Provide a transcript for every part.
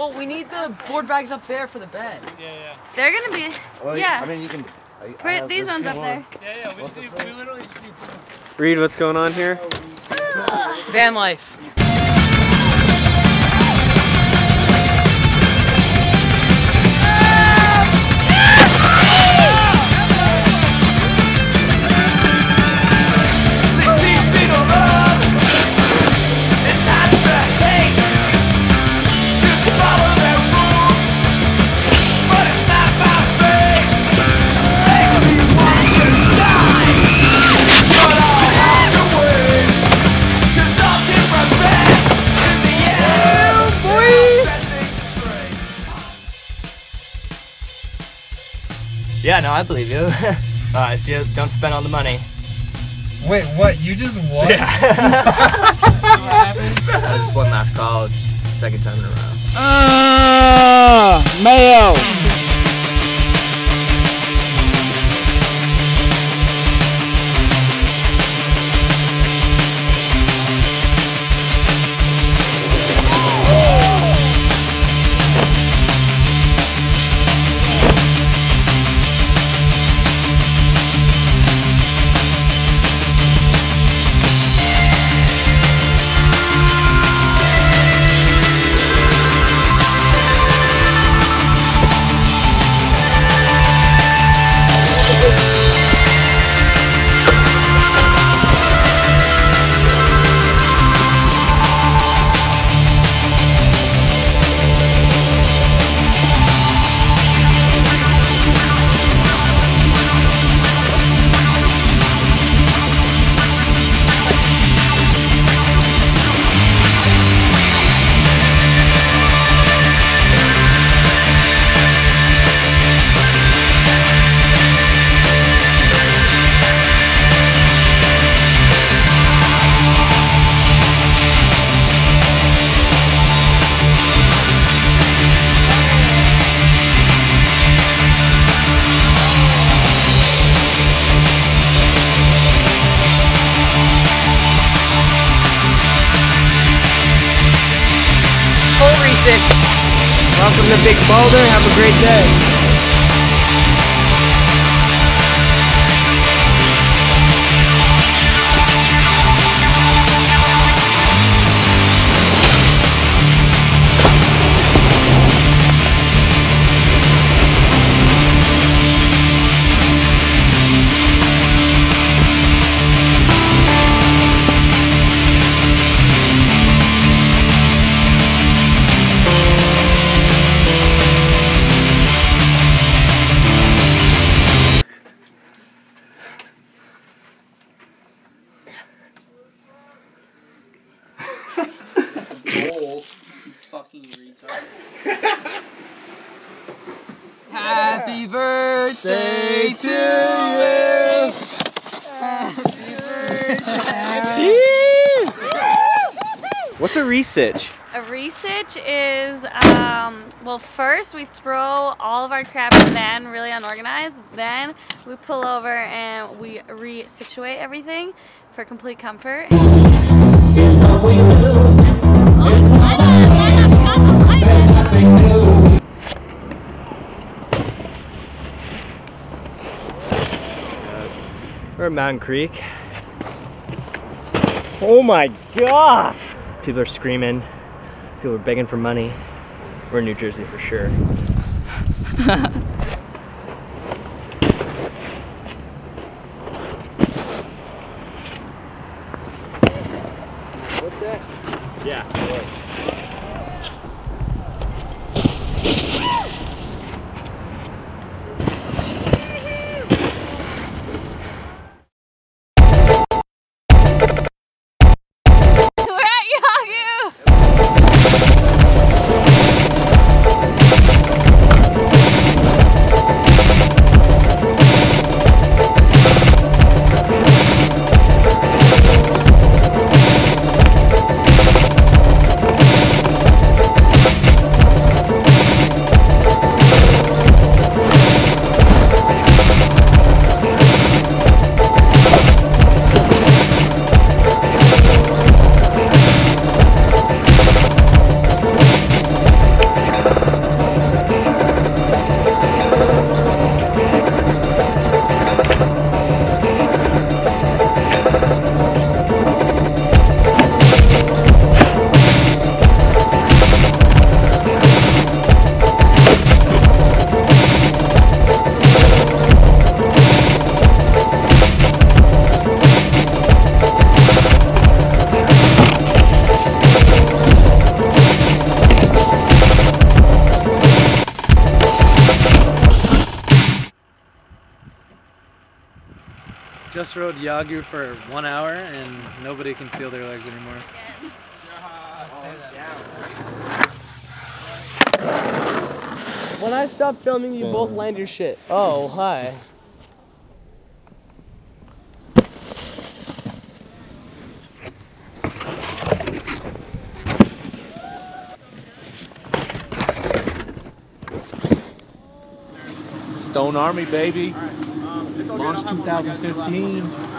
Well, we need the board bags up there for the bed. Yeah, yeah. They're gonna be. Well, yeah. I mean, you can. I, I Put have- these ones up there. Yeah, yeah. We, just need, we literally just need two. Reid, what's going on here? Van life. Yeah, no, I believe you. uh, so you don't spend all the money. Wait, what? You just won? what? Uh, just one last call, second time in a row. Uh, Mayo. Welcome to Big Boulder. Have a great day. Happy birthday to you. Happy birthday. What's a resitch? A resitch is, um, well, first we throw all of our crap in the van, really unorganized. Then we pull over and we resituate everything for complete comfort. We're at Mountain Creek. Oh my gosh! People are screaming. People are begging for money. We're in New Jersey for sure. Yeah. Just rode Yawgoo for one hour and nobody can feel their legs anymore. When I stop filming, you both land your shit. Oh, hi. Stone Army, baby. Launched 2015.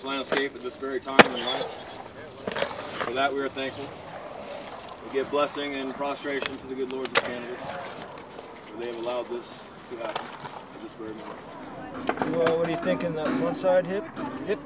This landscape, at this very time in life. For that we are thankful. We give blessing and prostration to the good lords of Canada, for they have allowed this to happen at this very moment. Well, what are you thinking? that front side hip? Hip?